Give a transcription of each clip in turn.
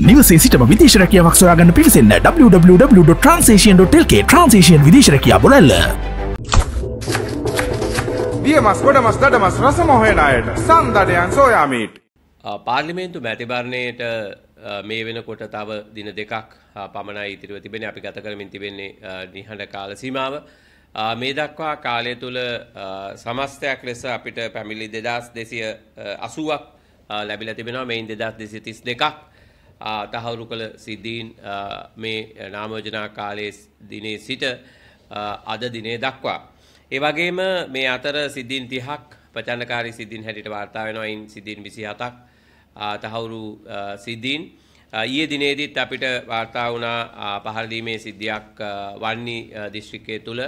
නිවසේ සිටම විදේශ රැකියාවක් සොයාගන්න පිවිසන්න www.transation.lk ට්‍රන්සේෂන් විදේශ රැකියා බොලල්ල දිය මස් ගොඩ මස් දඩ මස් රසම හොයන අයට සන්දඩයන් සෝයාමීට්. පාර්ලිමේන්තු මැතිබරණයට මේ වෙනකොට තව දින දෙකක් පමණයි ඉතිරිව තිබෙන අපි ගත කරමින් තිබෙන්නේ නිහඬ කාල සීමාව. මේ දක්වා කාලය තුළ සමස්තයක් ලෙස අපිට පැමිලි දෙදස් දෙසිය අසුවක් ලැබිල තිබෙනවා මෙයින් දෙදස් දෙසි තිස් දෙකක් තහවුරු කළ සිද්ධීන් මේ නාමෝජනා කාලයේ දිනේ සිට අද දිනේ දක්වා. ඒ වගේම මේ අතර සිද්ධීන් 30ක් ප්‍රචණ්ඩකාරී සිද්ධීන් හැටියට වාර්තා වෙනවා. ඉන් සිද්ධීන් 27ක් තහවුරු සිද්ධීන්. ඊයේ දිනේදීත් අපිට වාර්තා වුණා පහළ දීමේ සිද්ධියක් වන්නි දිස්ත්‍රික්කයේ තුල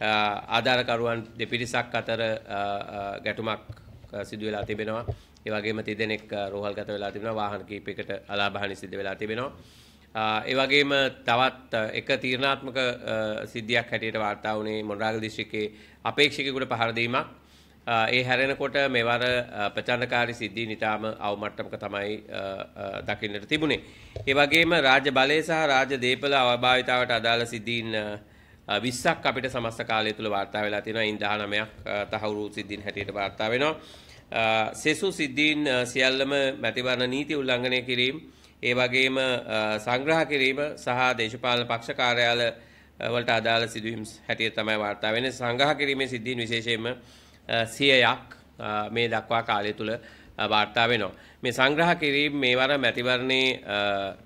ආධාරකරුවන් දෙපිරිසක් අතර ගැටුමක් සිදු වෙලා තිබෙනවා. ඒ වගේම තිදෙනෙක් රෝහල්ගත වෙලා තිබෙනවා වාහන කිහිපයකට අලාභහානි සිද්ධ වෙලා තිබෙනවා. ඒ වගේම තවත් එක තීරණාත්මක සිද්ධියක් හැටියට වාර්තා වුණේ මොණරාගල දිස්ත්‍රික්කයේ අපේක්ෂකයෙකුට පහර දීමක්. ඒ හැරෙනකොට මෙවර ප්‍රචණ්ඩකාරී සිද්ධීන් ඊටාම අවමට්ටමක තමයි දකින්නට තිබුණේ. ඒ වගේම රාජ්‍ය බලය සහ රාජ්‍ය දීපල අවභාවිතාවට අදාළ සිද්ධීන් 20ක් අපිට සමස්ත කාලය තුල වාර්තා වෙලා තියෙනවා. ඉන් 19ක් තහවුරු සිද්ධීන් හැටියට වාර්තා වෙනවා. සෙසු සිද්ධීන් සියල්ලම මැතිවරණ නීති උල්ලංඝනය කිරීම, ඒ වගේම සංග්‍රහ කිරීම සහ දේශපාලන පක්ෂ කාර්යාල වලට අදාළ සිදුවීම් හැටියට තමයි වාර්තා වෙන්නේ. සංග්‍රහ කිරීමේ සිද්ධීන් විශේෂයෙන්ම 100ක් මේ දක්වා කාලය තුල වාර්තා වෙනවා. මේ සංග්‍රහ කිරීම මේවර මැතිවරණේ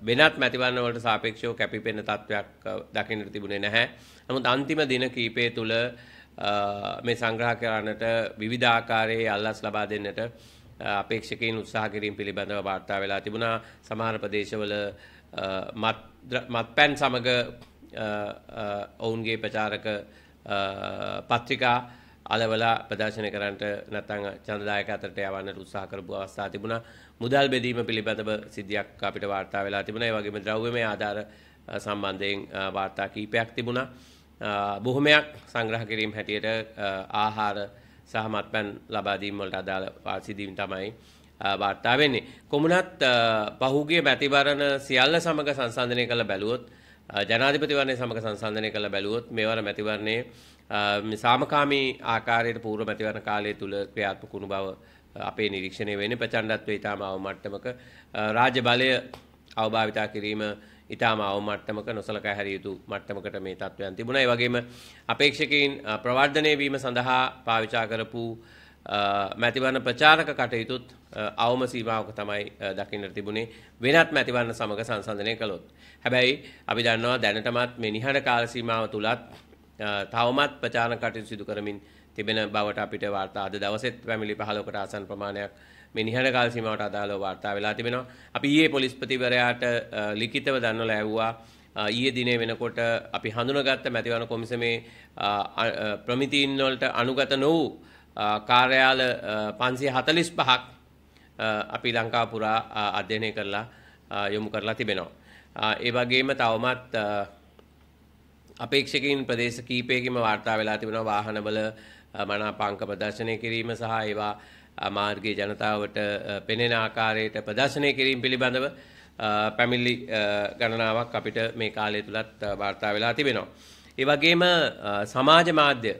වෙනත් මැතිවරණ වලට සාපේක්ෂව කැපිපෙන තත්වයක් දකින්නට තිබුණේ නැහැ. නමුත් අන්තිම දින කීපය තුල මේ සංග්‍රහ කරන්නට විවිධ ආකාරයේ අල්ලස් ලබා දෙන්නට අපේක්ෂකයින් උත්සාහ කිරීම පිළිබඳව වාර්තා වෙලා තිබුණා. සමහර ප්‍රදේශවල මත්පැන් සමග ඔවුන්ගේ ප්‍රචාරක පත්‍රිකා අලවලා ප්‍රදර්ශනය කරන්නට නැත්නම් ඡන්දදායක අතරට යවන්නට උත්සාහ කරපු අවස්ථා තිබුණා. මුදල් බෙදීම පිළිබඳව සිද්ධියක් අපිට වාර්තා වෙලා තිබුණා. ඒ වගේම ද්‍රව්‍යමය ආධාර සම්බන්ධයෙන් වාර්තා කීපයක් තිබුණා. බොහොමයක් සංග්‍රහ කිරීම හැටියට ආහාර සහ මත්පැන් ලබා දීම වලට අදාළ වාසිදීම් තමයි වාර්තා වෙන්නේ. කොමුණත් පහුගිය මැතිවරණ සියල්ල සමග සංසන්දනය කළ බැලුවොත් ජනාධිපතිවරණය සමග සංසන්දනය කළ බැලුවොත් මෙවර මැතිවරණයේ සාමකාමී ආකාරයට පූර්ව මැතිවරණ කාලය තුල ක්‍රියාත්මක වුණු බව අපේ නිරීක්ෂණය වෙන්නේ ප්‍රචණ්ඩත්වයේ ඊටම අවම මට්ටමක රාජ්‍ය බලය අවභාවිතා කිරීම ඊටම අවම මට්ටමක නොසලකා හැරිය යුතු මට්ටමකට මේ තත්වයන් තිබුණා. ඒ වගේම අපේක්ෂකයින් ප්‍රවර්ධනය වීම සඳහා පාවිච්චා කරපු මැතිවරණ ප්‍රචාරක කටයුතුත් අවම සීමාවක තමයි දකින්නට තිබුණේ වෙනත් මැතිවරණ සමග සංසන්දනය කළොත්. හැබැයි අපි දන්නවා දැනටමත් මේ නිහඬ කාල සීමාව තුලත් තවමත් ප්‍රචාරණ කටයුතු සිදු කරමින් තිබෙන බවට අපිට වාර්තා අද දවසෙත් පැමිණිලි 15කට ආසන්න ප්‍රමාණයක් මේ නිහඬ කාල සීමාවට අදාළව වාර්තා වෙලා තිබෙනවා. අපි ඊයේ පොලිස්පතිවරයාට ලිඛිතව දන්වලා ඇව්වා ඊයේ දිනේ වෙනකොට අපි හඳුනාගත්ත මැතිවරණ කොමිසමේ ප්‍රමිතීන් වලට අනුගත නොවූ කාර්යාල 545ක් අපි ලංකාව පුරා අධ්‍යයනය කරලා යොමු කරලා තිබෙනවා. ඒ වගේම තවමත් අපේක්ෂකයින් ප්‍රදේශ කීපයකින්ම වාර්තා වෙලා තිබෙනවා වාහනවල මනාපංක ප්‍රදර්ශනය කිරීම සහ ඒවා මාර්ගයේ ජනතාවට පෙනෙන ආකාරයට ප්‍රදර්ශනය කිරීම පිළිබඳව පැමිණිලි ගණනාවක් අපිට මේ කාලය තුලත් වාර්තා වෙලා තිබෙනවා. ඒ වගේම සමාජ මාධ්‍ය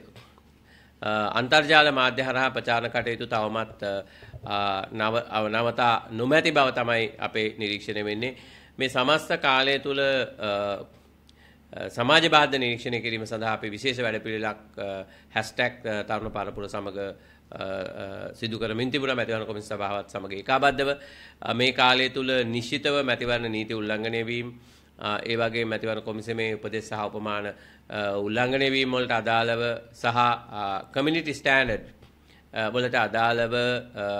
අන්තර්ජාල මාධ්‍ය හරහා ප්‍රචාරණ කටයුතු තවමත් නව නවතා නොමැති බව තමයි අපේ නිරීක්ෂණය වෙන්නේ. මේ සමස්ත කාලය තුල සමාජ බාධ නිරීක්ෂණය කිරීම සඳහා අපි විශේෂ වැඩපිළිවෙලක් තරුණ පරපුර සමග සිදු කරමින් තිබුණා මැතිවරණ කොමිසම සභාවත් සමග ඒකාබද්ධව මේ කාලය තුල නිශ්චිතව මැතිවරණ නීති උල්ලංඝනය වීම ඒ වගේ මැතිවරණ කොමිසමේ උපදෙස් සහ උපමාන උල්ලංඝනය වීම වලට අදාළව සහ කමියුනිටි ස්ටෑන්ඩඩ් වලට අදාළව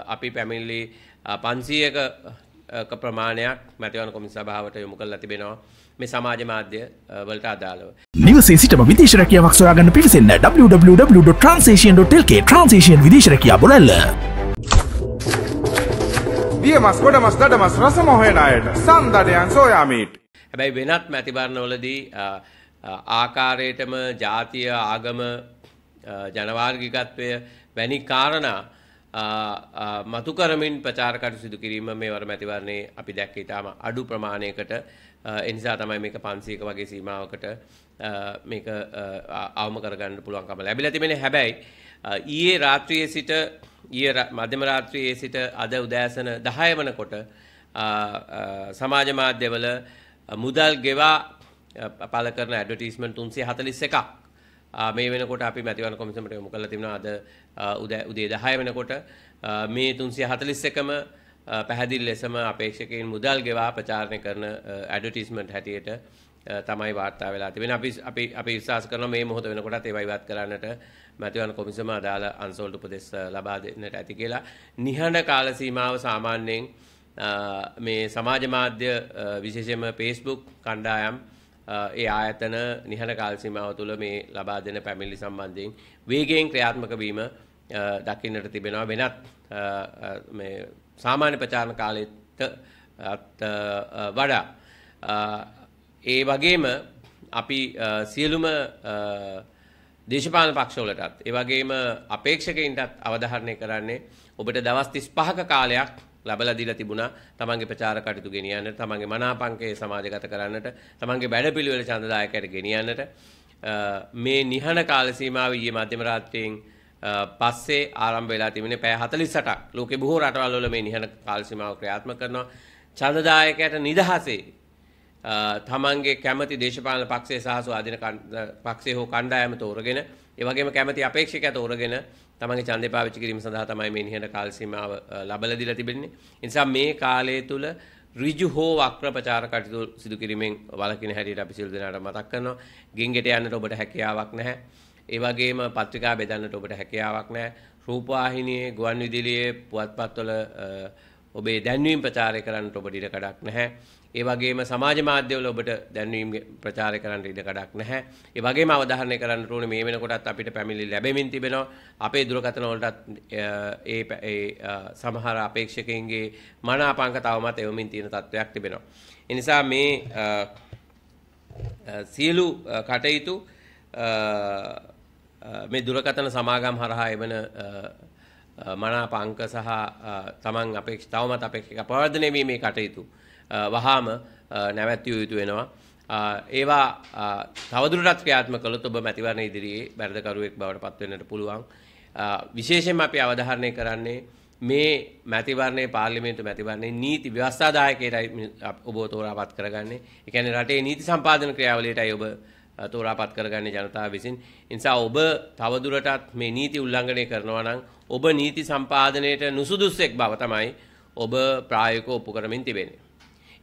අපි පැමිණිලි 500ක ප්‍රමාණයක් මැතිවරණ කොමිසම සභාවට යොමු කරලා තිබෙනවා. මේ සමාජ මාධ්‍ය වලට අදාළව. නිවසේ සිටම විදේශ රැකියාවක් සොයාගන්න පිවිසන්න www.transation.lk ට්‍රන්සේෂන් විදේශ රැකියා බොලල්ල. දිය මස් ගොඩ මස් දඩ මස් රසම හොයන අයට සන්දඩයන් සෝයාමීට්. හැබැයි වෙනත් මැතිවරණවලදී ආකාරයටම ජාතිය ආගම ජනවාර්ගිකත්වය වැනි කාරණා මතු කරමින් ප්‍රචාර කටයුතු සිදු කිරීම මේ වර මැතිවරණයේ අපි දැක්ක ඉතාම අඩු ප්‍රමාණයකට ඒ නිසා තමයි මේක 500ක වගේ සීමාවකට මේක අවම කරගන්න පුළුවන්කම ලැබිලා තිබෙන්නේ. හැබැයි ඊයේ රාත්‍රියේ සිට ඊයේ මධ්‍යම රාත්‍රියේ සිට අද උදෑසන 10 වනකොට සමාජ මාධ්‍යවල මුදල් ගෙවා පළ කරන ඇඩ්වර්ටයිස්මන්ට් 341ක් මේ වෙනකොට අපි මැතිවරණ කොමිසමට යොමු කරලා තිබෙනවා අද උදේ 10 වෙනකොට මේ 341ම පැහැදිලි ලෙසම අපේක්ෂකයින් මුදල් ගෙවා ප්‍රචාරණය කරන ඇඩ්වර්ටයිස්මන්ට් හැටියට තමයි වාර්තා වෙලා තිබෙන්නේ. අපි අපි අපි විශ්වාස කරනවා මේ මොහොත වෙනකොටත් ඒවා ඉවත් කරන්නට මැතිවරණ කොමිසම අදාළ අන්සෝල්ට උපදෙස් ලබා දෙන්නට ඇති කියලා. නිහඬ කාල සීමාව සාමාන්‍යයෙන් මේ සමාජ මාධ්‍ය විශේෂයෙන්ම Facebook කණ්ඩායම් ඒ ආයතන නිහඬ කාල සීමාව තුළ මේ ලබා දෙන පැමිණිලි සම්බන්ධයෙන් වේගයෙන් ක්‍රියාත්මක වීම දකින්නට තිබෙනවා වෙනත් මේ සාමාන්‍ය ප්‍රචාරණ කාලෙට වඩා. ඒ වගේම අපි සියලුම දේශපාලන පක්ෂවලටත් ඒ වගේම අපේක්ෂකයින්ටත් අවධාරණය කරන්නේ ඔබට දවස් 35ක කාලයක් ලබලා දීලා තිබුණා තමන්ගේ ප්‍රචාර කටයුතු ගෙනියන්නට තමන්ගේ මනාපංකය සමාජගත කරන්නට තමන්ගේ වැඩපිළිවෙල ඡන්දදායකයට ගෙනියන්නට. මේ නිහඬ කාල සීමාව ඊයේ මධ්‍යම රාත්‍රියෙන් පස්සේ ආරම්භ වෙලා තිබෙන්නේ පැය 48ක් ලෝකේ බොහෝ රටවල් වල මේ නිහඬ කාල සීමාව ක්‍රියාත්මක කරනවා ඡන්දදායකයට නිදහසේ තමන්ගේ කැමති දේශපාලන පක්ෂය සහ ස්වාධීන පක්ෂය හෝ කණ්ඩායම තෝරගෙන ඒ වගේම කැමති අපේක්ෂකයා තෝරගෙන තමන්ගේ ඡන්දය පාවිච්චි කිරීම සඳහා තමයි මේ නිහඬ කාල සීමාව ලබලා දීලා තිබෙන්නේ. ඒ නිසා මේ කාලය තුල ඍජු හෝ වක්‍ර ප්‍රචාර කටයුතු සිදු කිරීමෙන් වළකින හැටියට අපි සියලු දෙනාට මතක් කරනවා. ගෙන්ගෙට යන්නට ඔබට හැකියාවක් නැහැ. ඒ වගේම පත්‍රිකා බෙදන්නට ඔබට හැකියාවක් නැහැ. රූපවාහිනියේ ගුවන් විදුලියේ පුවත්පත්වල ඔබේ දැන්වීම් ප්‍රචාරය කරන්නට ඔබට ඉඩ කඩක් නැහැ. ඒ වගේම සමාජ මාධ්‍යවල ඔබට දැන්වීම් ප්‍රචාරය කරන්න ඉඩ කඩක් නැහැ. ඒ වගේම අවධාරණය කරන්න ඕනේ මේ වෙනකොටත් අපිට පැමිණිලි ලැබෙමින් තිබෙනවා. අපේ දුරකථන වලටත් ඒ ඒ සමහර අපේක්ෂකයින්ගේ මනාපංක තවමත් එවමින් තියෙන තත්වයක් තිබෙනවා. ඒ නිසා මේ සියලු කටයුතු මේ දුරකථන සමාගම් හරහා එවන මනාපංක සහ තමන් අපේක්ෂ තවමත් අපේක්ෂක ප්‍රවර්ධනය වීමේ කටයුතු වහාම නැවැත්විය යුතු වෙනවා. ඒවා තවදුරටත් ක්‍රියාත්මක කළොත් ඔබ මැතිවරණ ඉදිරියේ බැරදකරුවෙක් බවට පත් වෙන්නට පුළුවන්. විශේෂයෙන්ම අපි අවධාරණය කරන්නේ මේ මැතිවරණයේ පාර්ලිමේන්තු මැතිවරණයේ නීති ව්‍යවස්ථාදායකයටයි ඔබ තෝරාපත් කරගන්නේ. ඒ කියන්නේ රටේ නීති සම්පාදන ක්‍රියාවලියටයි ඔබ තෝරාපත් කරගන්නේ ජනතාව විසින්. ඒ නිසා ඔබ තවදුරටත් මේ නීති උල්ලංඝනය කරනවා නම් ඔබ නීති සම්පාදනයේට නුසුදුස්සෙක් බව තමයි ඔබ ප්‍රායෝගිකව ඔප්පු කරමින් තිබෙන්නේ.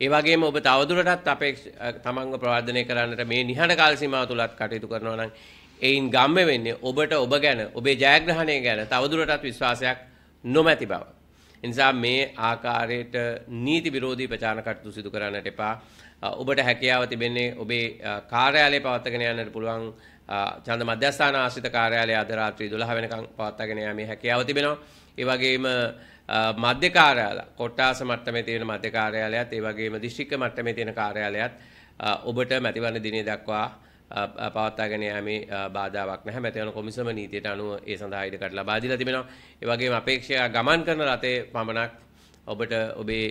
ඒ වගේම ඔබ තවදුරටත් අපේක්ෂ තමන්ව ප්‍රවර්ධනය කරන්නට මේ නිහඬ කාල සීමාව තුලත් කටයුතු කරනවා නම් එයින් ගම්ම වෙන්නේ ඔබට ඔබ ගැන ඔබේ ජයග්‍රහණය ගැන තවදුරටත් විශ්වාසයක් නොමැති බව. එනිසා මේ ආකාරයට නීති විරෝධී ප්‍රචාරණ කටයුතු සිදු කරන්නට එපා. ඔබට හැකියාව තිබෙන්නේ ඔබේ කාර්යාලය පවත්වාගෙන යන්නට පුළුවන් ඡන්ද මධ්‍යස්ථාන ආශ්‍රිත කාර්යාලය අද රාත්‍රී 12 වෙනකම් පවත්වාගෙන යාමේ හැකියාව තිබෙනවා. ඒ වගේම මධ්‍ය කාර්යාල කොට්ටාස මට්ටමේ තියෙන මධ්‍ය කාර්යාලයත් ඒ වගේම දිස්ත්‍රික්ක මට්ටමේ තියෙන කාර්යාලයත් ඔබට මැතිවරණ දිනේ දක්වා පවත්වාගෙන යාමේ බාධාවක් නැහැ. මැතිවරණ කොමිසම නීතියට අනුව ඒ සඳහා ඉඩකඩ ලබා දීලා තිබෙනවා. ඒ වගේම අපේක්ෂා ගමන් කරන රටේ පමණක් ඔබට ඔබේ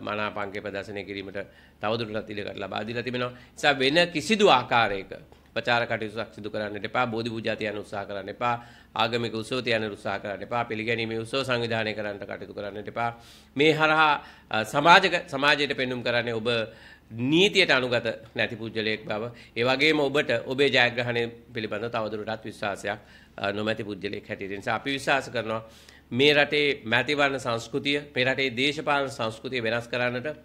මනාපංකේ ප්‍රදර්ශනය කිරීමට තවදුරටත් ඉඩකඩ ලබා දීලා තිබෙනවා. නිසා වෙන කිසිදු ආකාරයක ප්‍රචාර කටයුතුක් සිදු කරන්නට එපා. බෝධි පූජා තියන්න උත්සාහ කරන්න එපා. ආගමික උත්සව තියන්න උත්සාහ කරන්න එපා. පිළිගැනීමේ උත්සව සංවිධානය කරන්නට කටයුතු කරන්නට එපා. මේ හරහා සමාජක සමාජයට පෙන්눔 කරන්නේ ඔබ නීතියට අනුගත නැති පුද්ගලයෙක් බව. ඒ වගේම ඔබට ඔබේ ජයග්‍රහණය පිළිබඳව තවදුරටත් විශ්වාසයක් නොමැති පුද්ගලයෙක් හැටියට. නිසා අපි විශ්වාස කරනවා මේ රටේ මැතිවරණ සංස්කෘතිය මේ රටේ දේශපාලන සංස්කෘතිය වෙනස් කරන්නට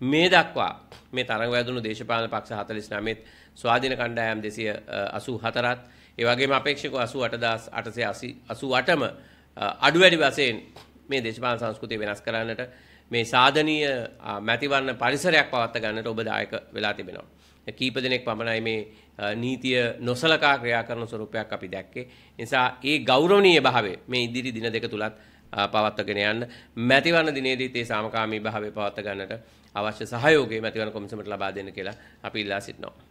මේ දක්වා මේ තරඟ වැදුණු දේශපාලන පක්ෂ 49ත් ස්වාධීන කණ්ඩායම් 284ත් ඒ වගේම අපේක්ෂක 88888ම අඩු වැඩි වශයෙන් මේ දේශපාලන සංස්කෘතිය වෙනස් කරන්නට මේ සාධනීය මැතිවරණ පරිසරයක් පවත්වා ගන්නට ඔබ දායක වෙලා තිබෙනවා. කීප දෙනෙක් පමණයි මේ නීතිය නොසලකා ක්‍රියා කරන ස්වරූපයක් අපි දැක්කේ. නිසා ඒ ගෞරවනීය භාවය මේ ඉදිරි දින දෙක තුලත් පවත්වාගෙන යන්න මැතිවරණ දිනේදීත් ඒ සාමකාමී භාවය පවත්වා ගන්නට අවශ්‍ය සහයෝගය මැතිවරණ කොමිසමට ලබා දෙන්න කියලා අපි ඉල්ලා සිටිනවා.